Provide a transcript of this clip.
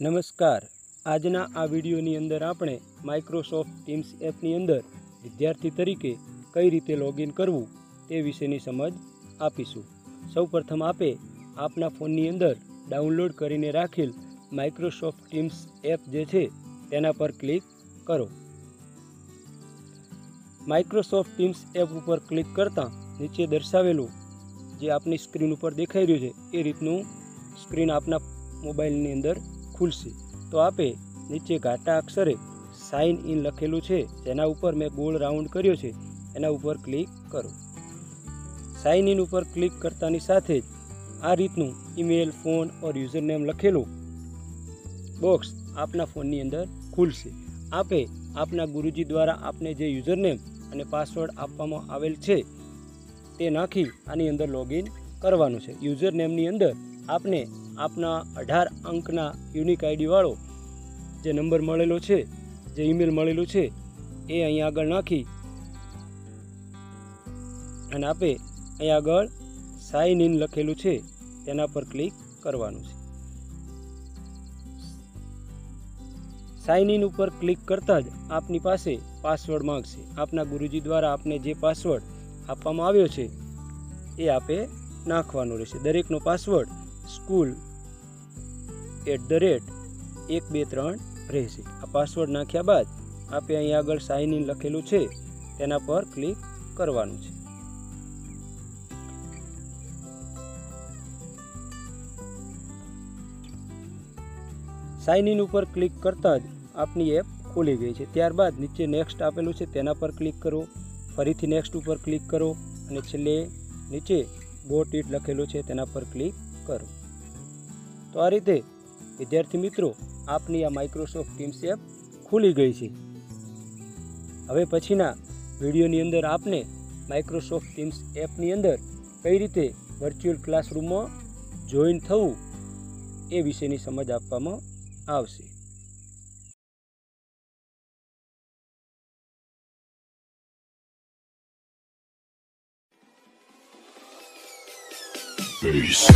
નમસ્કાર. આજના આ વિડીયોની અંદર આપણે માઇક્રોસોફ્ટ ટીમ્સ એપની અંદર વિદ્યાર્થી તરીકે કઈ રીતે લોગિન કરવું તે વિશેની સમજ આપીશું. સૌપ્રથમ આપે આપના ફોનની અંદર ડાઉનલોડ કરીને રાખેલ માઇક્રોસોફ્ટ ટીમ્સ એપ જે છે તેના પર ક્લિક કરો. માઇક્રોસોફ્ટ ટીમ્સ એપ ઉપર ક્લિક કરતાં નીચે દર્શાવેલું જે આપની સ્ક્રીન ઉપર દેખાઈ રહ્યું છે એ રીતનું સ્ક્રીન આપના મોબાઈલની અંદર ખુલશે. તો આપે નીચે ઘાટા અક્ષરે સાઇન ઇન લખેલું છે. જેના ઉપર મેં ગોળ રાઉન્ડ કર્યો છે. એના ઉપર ક્લિક કરો. સાઇન ઇન ઉપર ક્લિક કરતાની સાથે જ આ રીતનું ઈમેલ ફોન ઓર યુઝરનેમ લખેલું બોક્સ આપના ફોનની અંદર ખુલશે. આપે આપના ગુરુજી દ્વારા આપને જે યુઝરનેમ અને પાસવર્ડ આપવામાં આવેલ છે, તે નાખી આની અંદર લોગિન કરવાનું છે. યુઝરનેમની અંદર આપને આપના અઢાર અંકના યુનિક આઈડીવાળો જે નંબર મળેલો છે, જે ઈમેલ મળેલું છે, એ અહીંયા આગળ નાખી અને આપે અહીં આગળ સાઇન ઇન લખેલું છે, તેના પર ક્લિક કરવાનું છે. સાઇન ઇન ઉપર ક્લિક કરતાં જ આપની પાસે પાસવર્ડ માંગશે. આપના ગુરુજી દ્વારા આપને જે પાસવર્ડ આપવામાં આવ્યો છે, એ આપે નાખવાનો રહેશે. દરેકનો password school at the rate એક, બે, ત્રણ રહેશે. આ પાસવર્ડ નાખ્યા બાદ આપે અહીં આગળ સાઇન ઇન લખેલું છે. તેના પર ક્લિક કરવાનું છે. સાઇન ઇન ઉપર ક્લિક કરતાં જ આપની એપ ખુલી ગઈ છે. ત્યારબાદ નીચે નેક્સ્ટ આપેલું છે, તેના પર ક્લિક કરો. ફરીથી નેક્સ્ટ ઉપર ક્લિક કરો અને છેલ્લે નીચે ગોટ ઇટ લખેલું છે, તેના પર ક્લિક કરો. તો આ રીતે વિદ્યાર્થી મિત્રો, આપની આ માઇક્રોસોફ્ટ ટીમ્સ એપ ખુલી ગઈ છે. હવે પછીના વિડીયોની અંદર આપને માઇક્રોસોફ્ટ ટીમ્સ એપની અંદર કઈ રીતે વર્ચ્યુઅલ ક્લાસરૂમમાં જોઈન થવું એ વિશેની સમજ આપવામાં આવશે. face.